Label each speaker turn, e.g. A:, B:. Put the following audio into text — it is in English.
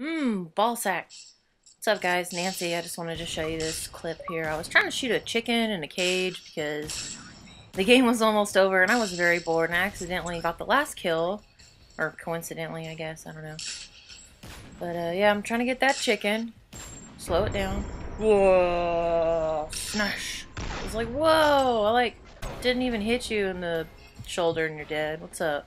A: Mmm, ball sack. What's up guys, Nancy, I just wanted to show you this clip here. I was trying to shoot a chicken in a cage because the game was almost over and I was very bored and I accidentally got the last kill. Or coincidentally, I guess, I don't know. But uh, yeah, I'm trying to get that chicken. Slow it down. Whoa! Smash! I was like, whoa! I like, didn't even hit you in the shoulder and you're dead. What's up?